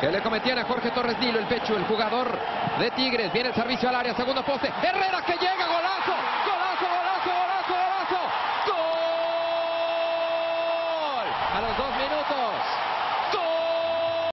que le cometían a Jorge Torres Nilo el pecho, el jugador de Tigres. Viene el servicio al área, segundo poste. Herrera que llega, golazo, golazo, golazo, golazo, golazo. ¡Gol! A los dos minutos.